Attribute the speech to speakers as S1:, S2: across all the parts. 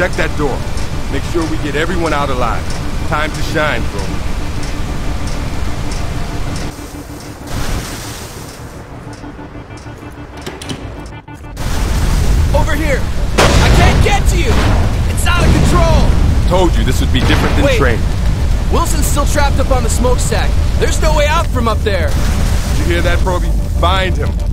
S1: Check that door. Make sure we get everyone out alive. Time to shine, bro.
S2: Over here! I can't get to you! It's out of control!
S1: Told you this would be different than
S2: Wait.
S1: train.
S2: Wilson's still trapped up on the smokestack. There's no way out from up there.
S1: Did you hear that, Proby? Find him.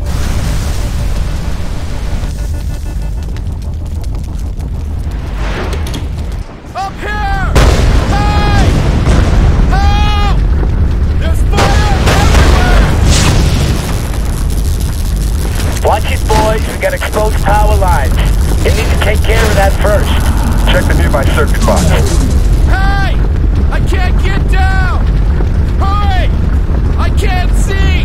S3: That first.
S4: Check the nearby circuit box.
S2: Hey! I can't get down! Hurry! I can't see!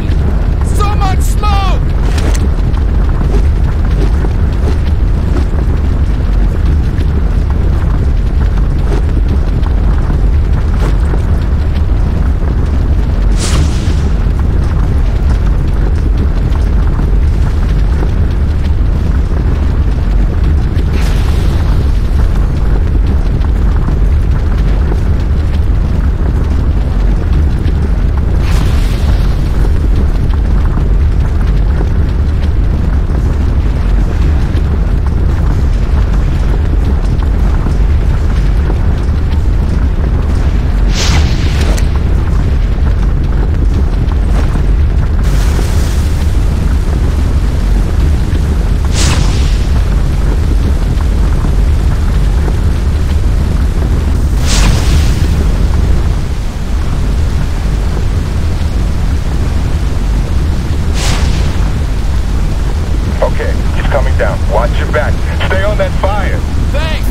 S4: Down. Watch your back. Stay on that fire.
S2: Thanks!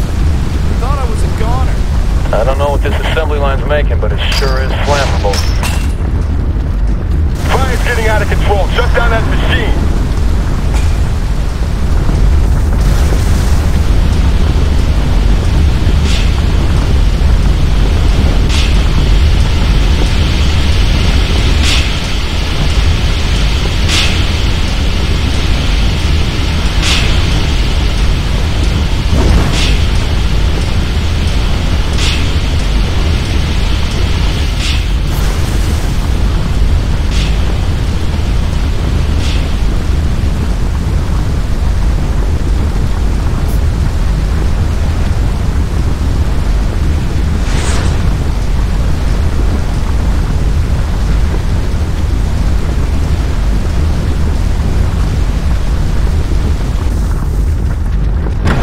S2: Thought I was a goner.
S3: I don't know what this assembly line's making, but it sure is flammable.
S4: Fire's getting out of control. Shut down that machine.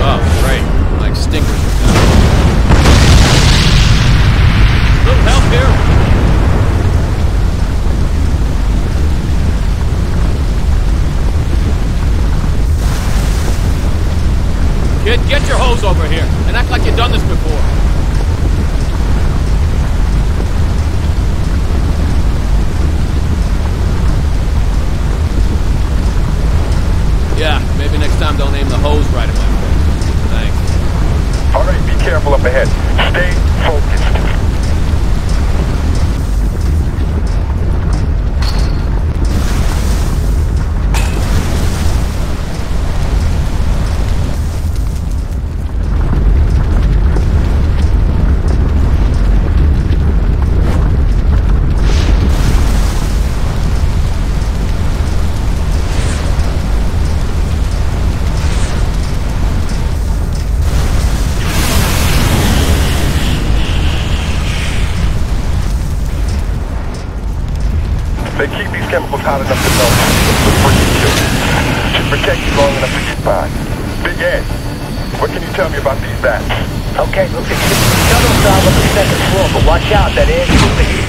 S2: Oh, great. Like stinkers. Little help here? Kid, get your hose over here and act like you've done this before. Yeah, maybe next time don't aim the hose right at my face. Thanks.
S4: All right, be careful up ahead. Stay focused. They keep these chemicals hot enough to melt before you kill. Should protect you long enough to get by. Big Ed, what can you tell me about these bats?
S3: Okay, look, the stop on the second floor, but watch out, that air's moving.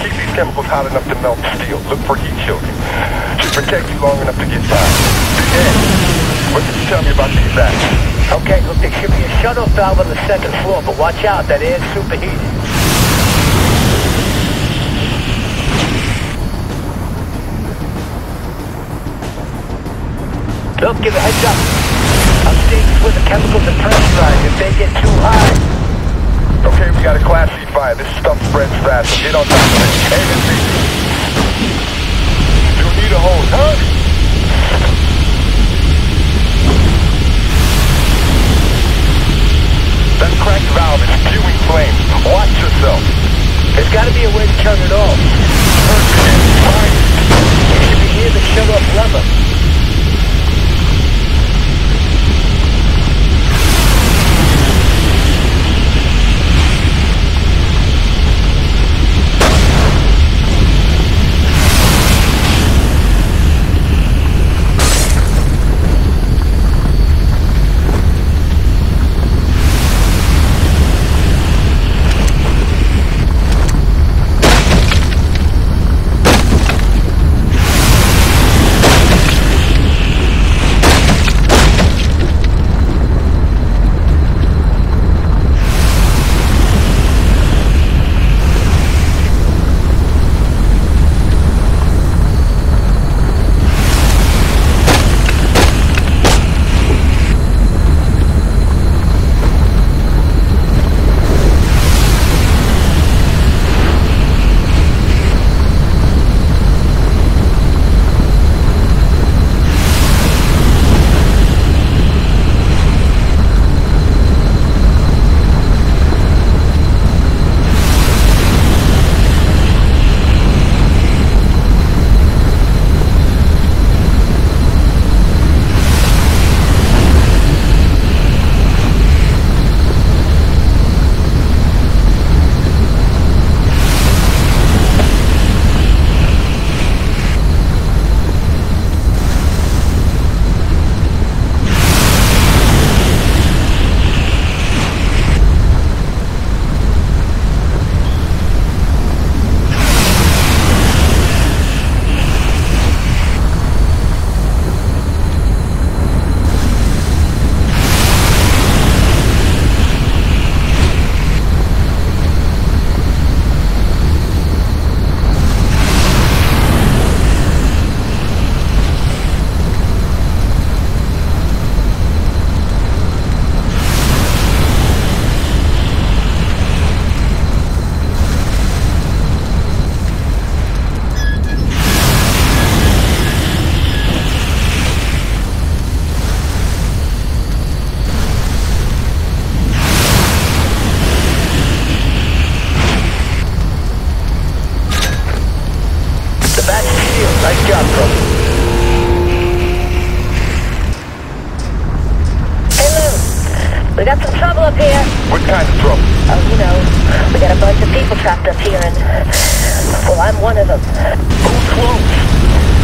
S4: These chemicals hot enough to melt steel. Look for heat shielding. Should protect you long enough to get by. Ed, what can you tell me about these vats?
S3: Okay, look, there should be a shut-off valve on the second floor, but watch out, that air's superheated. Look, give it a heads up. I'm Upstairs where the chemicals are pressurized. If they get too high,
S4: Okay, we got a Class C fire. This stuff spreads fast, so get on top of it. Aim and see. You'll need a hose, huh? That cracked valve is spewing flames. Watch yourself.
S3: there's got to be a way to turn it off.
S4: Fine.
S3: Nice job, bro.
S5: Hey Lou, we got some trouble up here.
S4: What kind of trouble?
S5: Oh, you know, we got a bunch of people trapped up here and, well, I'm one of them.
S4: Who's close?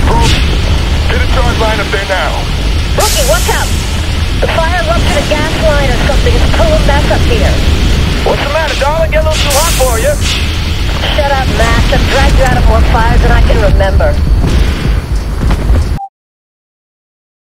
S4: Bruce, get a charge line up there now.
S5: Rookie, watch out! The fire ruptured a gas line or something. It's a total mess up here.
S3: What's the matter, darling? Get a little too hot for you.
S5: Shut up, Max. I've dragged you out of more fires than I can remember.